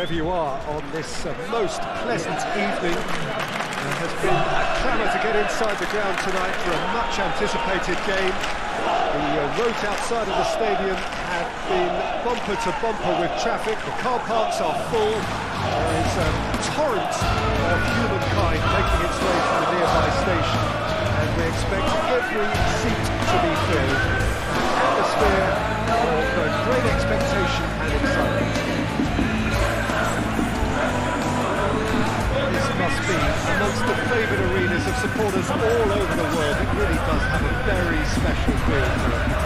wherever you are on this uh, most pleasant evening. There has been a clamour to get inside the ground tonight for a much anticipated game. The uh, outside of the stadium have been bumper to bumper with traffic. The car parks are full. There is a torrent of humankind making its way from the nearby station. And we expect every seat to be filled. An atmosphere of uh, great expectation and excitement. Must be amongst the favoured arenas of supporters all over the world. It really does have a very special feel to it.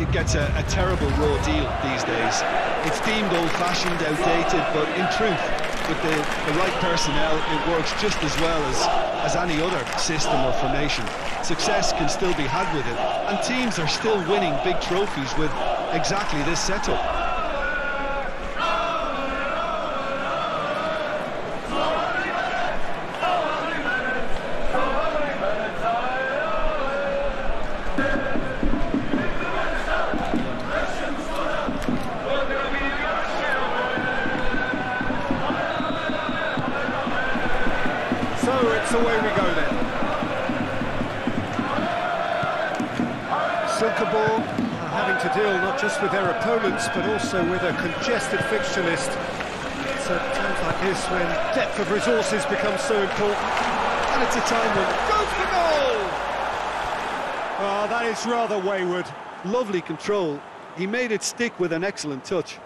It gets a, a terrible raw deal these days. It's deemed old-fashioned, outdated, but in truth, with the, the right personnel, it works just as well as, as any other system or formation. Success can still be had with it, and teams are still winning big trophies with exactly this setup. Opponents, but also with a congested fixture list. It's at times like this when depth of resources becomes so important. And it's a time when goes for goal! Oh, that is rather wayward. Lovely control. He made it stick with an excellent touch.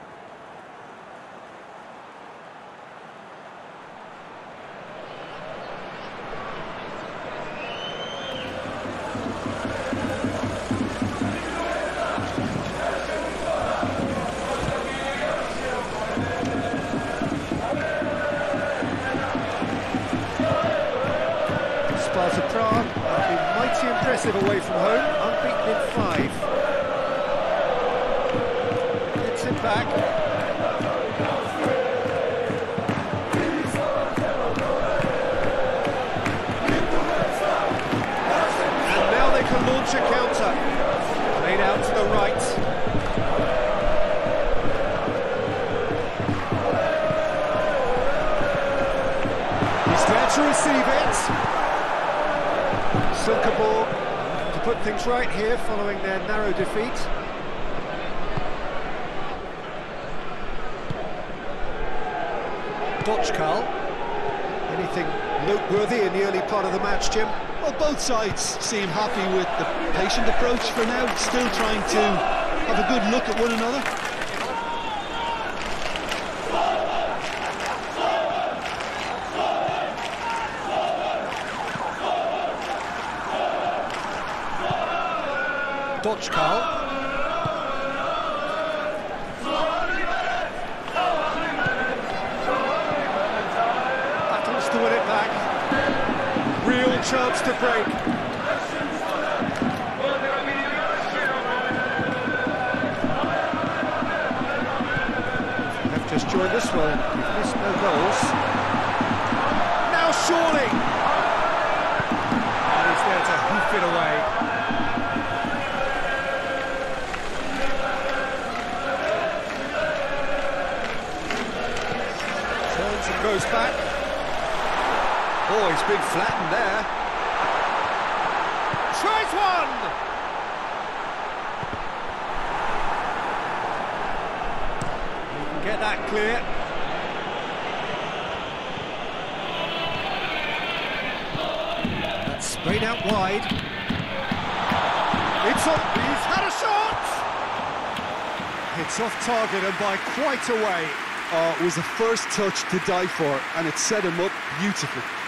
To receive it. Silkeborg to put things right here following their narrow defeat. Dochkal. Anything noteworthy in the early part of the match, Jim? Well, both sides seem happy with the patient approach for now, still trying to have a good look at one another. Dochkal. Battles to win it back. Real chance to break. Have just joined this one. You've missed no goals. Now surely. And he's there to hoof it away. Turns and goes back. Oh, he's been flattened there. One! Can get that clear. That's sprayed out wide. It's on, he's had a shot! It's off target and by quite a way uh, was the first touch to die for, and it set him up beautifully.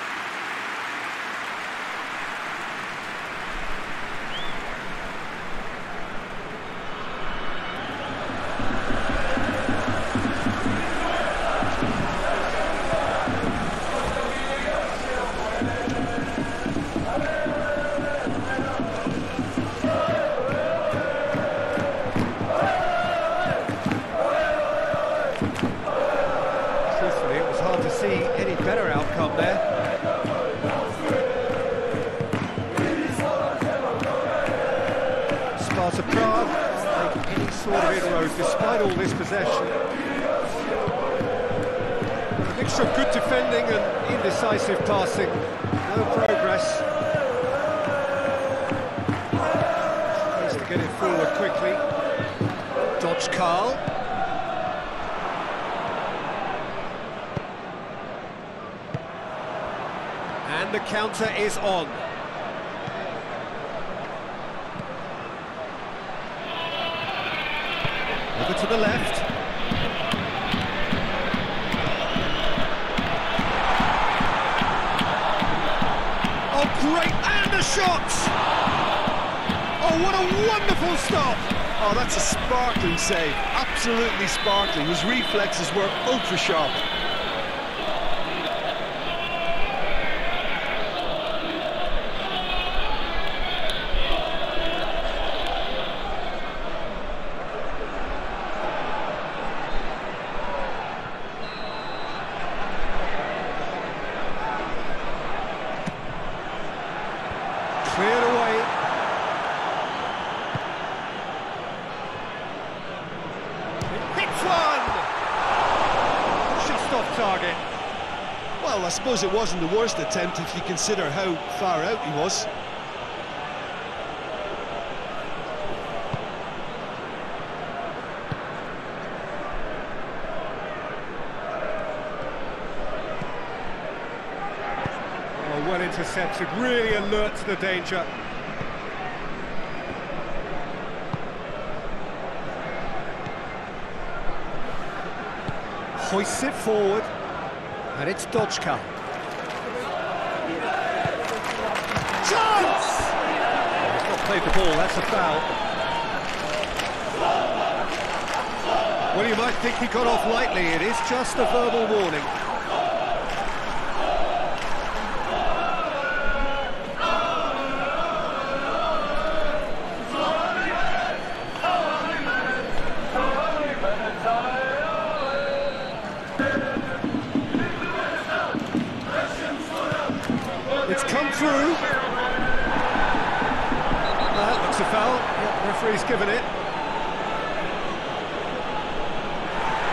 All this possession. A mixture of good defending and indecisive passing. No progress. Needs to get it forward quickly. Dochkal. And the counter is on. Over to the left. Oh, great! And the shot! Oh, what a wonderful stop! Oh, that's a sparkling save. Absolutely sparkling. His reflexes were ultra Cleared away. It hits one! Just off target. Well, I suppose it wasn't the worst attempt if you consider how far out he was. Oh, well intercepted, really alert to the danger. Hoists it forward, and it's Dodgka. Chance! He's not played the ball, that's a foul. Well, you might think he got off lightly, it is just a verbal warning. It's come through. That looks a foul. Yep, referee's given it.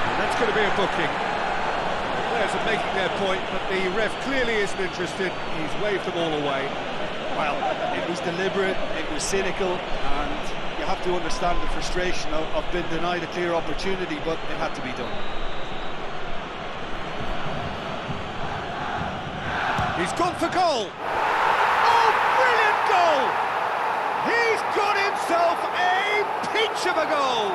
And that's going to be a booking. The players are making their point, but the ref clearly isn't interested. He's waved them all away. Well, it was deliberate, it was cynical, and you have to understand the frustration of, of being denied a clear opportunity, but it had to be done. He's gone for goal. Oh, brilliant goal! He's got himself a peach of a goal.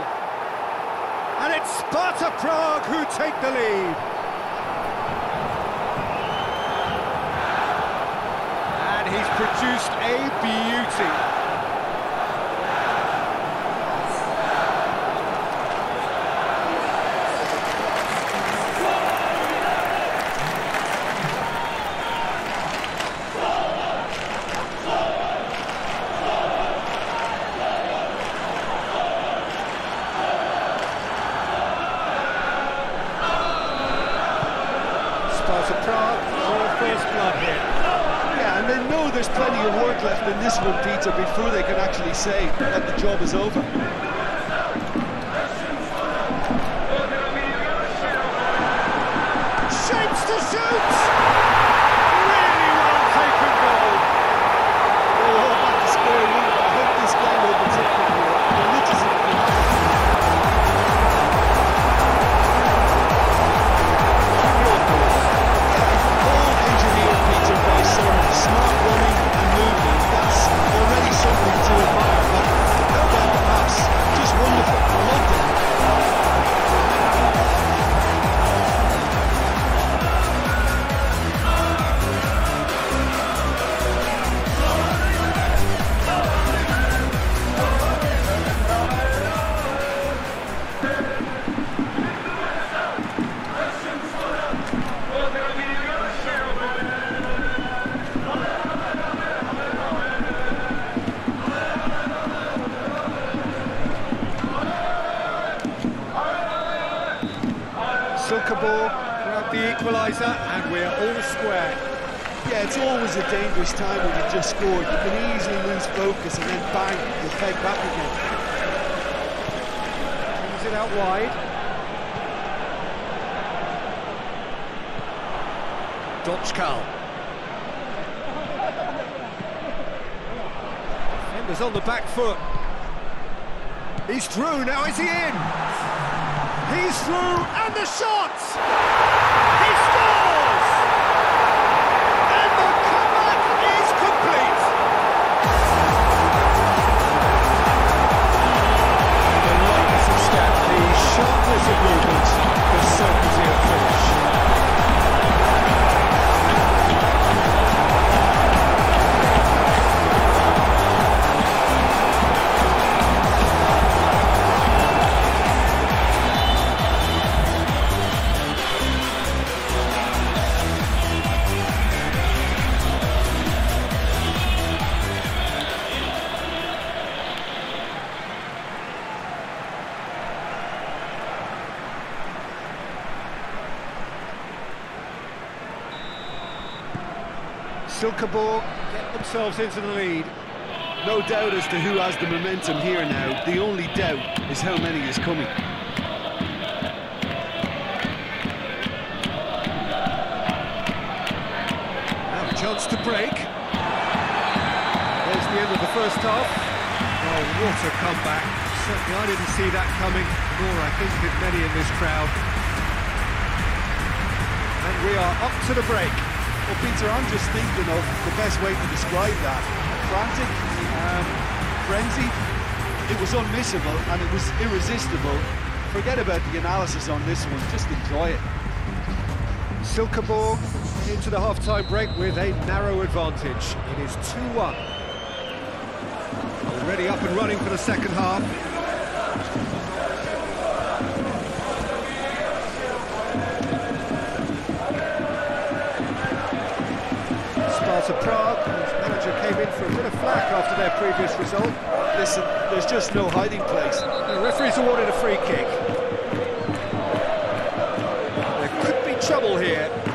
And it's Sparta Prague who take the lead. And he's produced a beauty. Silkeborg grab the equaliser, and we're all square. Yeah, it's always a dangerous time when you just scored. You can easily lose focus and then bang, you peg back again. Brings it out wide. Dochkal. Defenders on the back foot. He's through, now is he in? He's through, the shot! Silkeborg get themselves into the lead. No doubt as to who has the momentum here now. The only doubt is how many is coming. Now chance to break. There's the end of the first half. Oh, what a comeback. Certainly I didn't see that coming, nor I think did many in this crowd. And we are up to the break. Well, Peter, I'm just thinking of the best way to describe that. Frantic, um, frenzy. It was unmissable and it was irresistible. Forget about the analysis on this one, just enjoy it. Silkeborg into the half-time break with a narrow advantage. It is 2-1. Already up and running for the second half. Sparta Prague, whose manager came in for a bit of flack after their previous result. Listen, there's just no hiding place. The referee's awarded a free kick. There could be trouble here.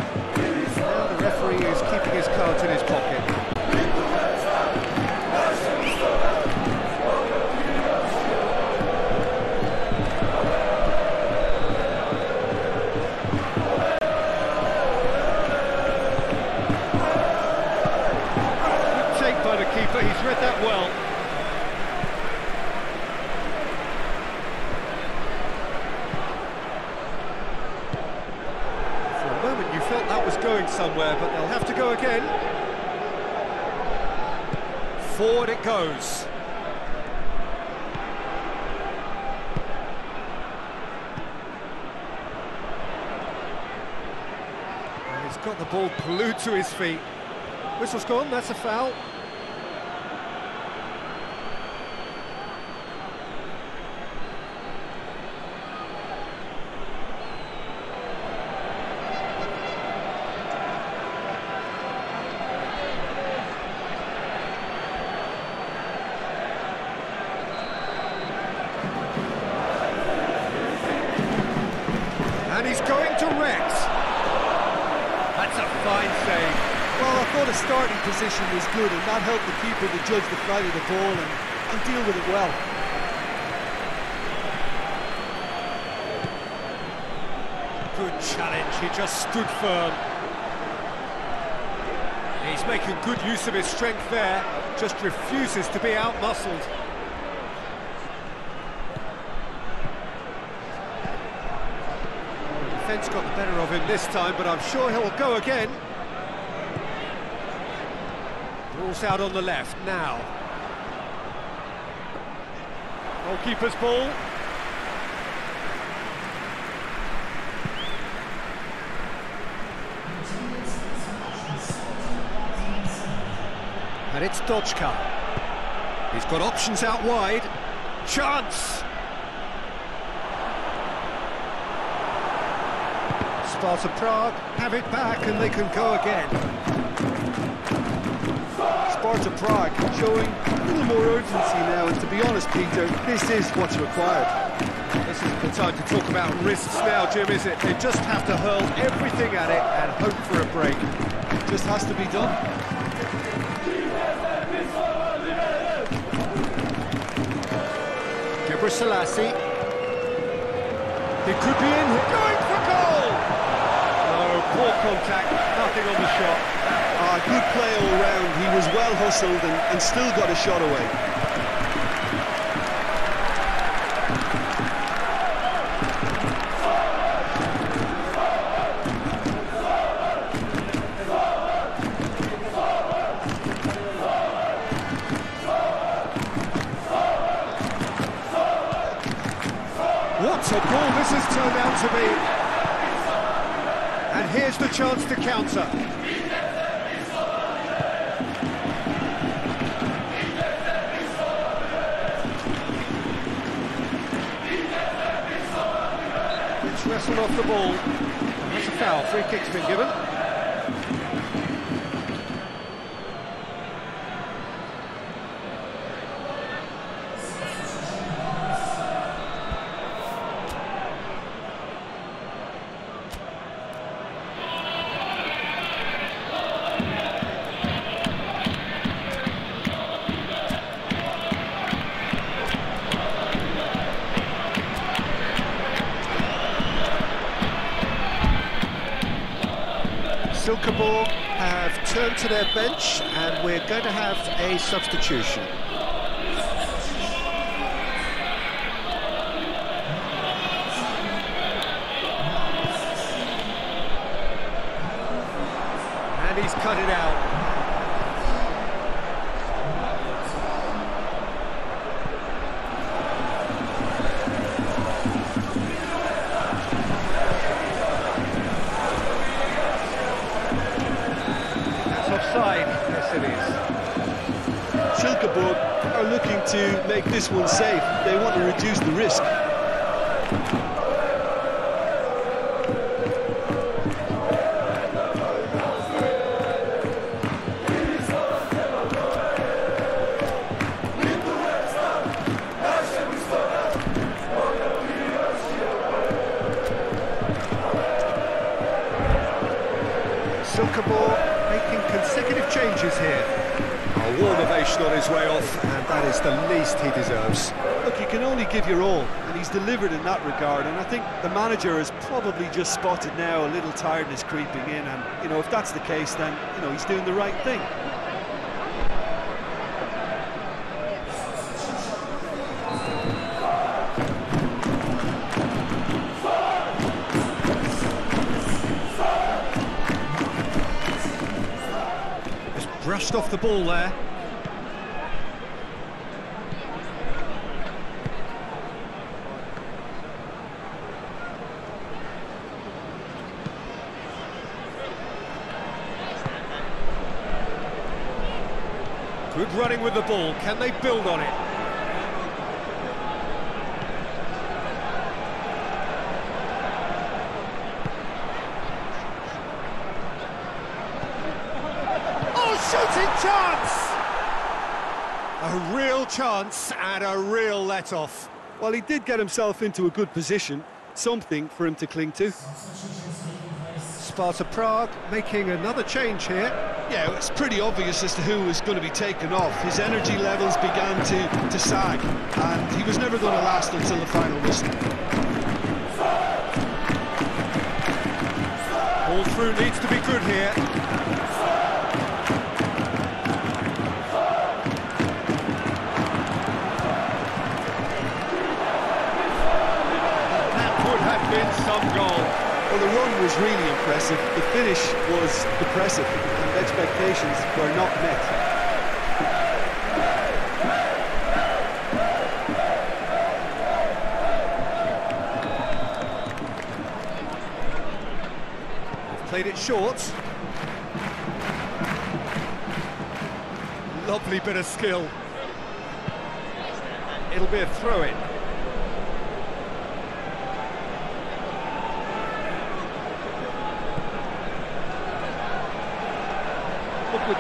Goes. He's got the ball glued to his feet. Whistle's gone, that's a foul. And he's going direct. That's a fine save. Well, I thought his starting position was good and that helped the keeper to judge the flight of the ball and, and deal with it well. Good challenge, he just stood firm. He's making good use of his strength there, just refuses to be outmuscled. Defence got the better of him this time, but I'm sure he'll go again. Out on the left now. Goalkeeper's ball. And it's Dodgka. He's got options out wide. Chance! Sparta Prague have it back and they can go again. Sparta Sparta Prague showing a little more urgency now, and to be honest, Peter, this is what's required. This isn't the time to talk about risks now, Jim, is it? They just have to hurl everything at it and hope for a break. It Just has to be done. Gebre Selassie. It could be in. Going for goal! No, poor contact, nothing on the shot. Good play all round. He was well hustled and, and still got a shot away. What a goal this has turned out to be. And here's the chance to counter. Off the ball. That's a foul. Free kick's been given. Silkeborg have turned to their bench and we're going to have a substitution. And he's cut it out. Are looking to make this one safe. They want to reduce the risk. Delivered in that regard. And I think the manager has probably just spotted now a little tiredness creeping in. And, you know, if that's the case, then, you know, he's doing the right thing. Brushed off the ball there. Good running with the ball. Can they build on it? Oh, shooting chance! A real chance and a real let-off. Well, he did get himself into a good position, something for him to cling to. Sparta Prague making another change here. Yeah, it's pretty obvious as to who was going to be taken off. His energy levels began to, to sag, and he was never going to last until the final whistle. All through needs to be good here. That would have been some goal. Well, the run was really impressive. The finish was depressive, and expectations were not met. Played it short. Lovely bit of skill. It'll be a throw-in.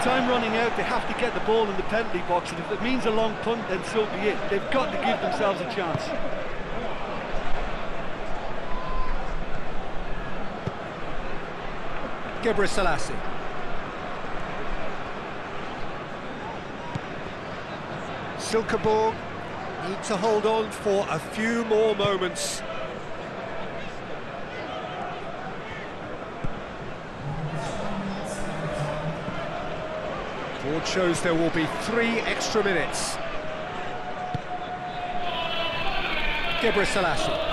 Time running out, they have to get the ball in the penalty box, and if it means a long punt, then so be it. They've got to give themselves a chance. Gebre Selassie. Silkeborg need to hold on for a few more moments. Shows there will be three extra minutes. Gebre Selassie.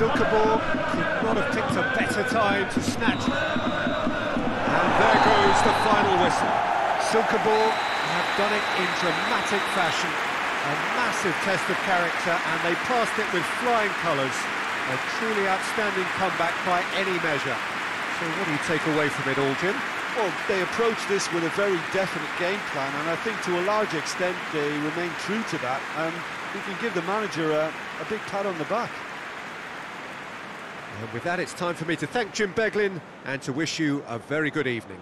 Silkeborg could not have picked a better time to snatch. And there goes the final whistle. Silkeborg have done it in dramatic fashion. A massive test of character, and they passed it with flying colours. A truly outstanding comeback by any measure. So what do you take away from it all, Jim? Well, they approached this with a very definite game plan, and I think to a large extent they remain true to that. And we can give the manager a, a big pat on the back. And with that, it's time for me to thank Jim Beglin and to wish you a very good evening.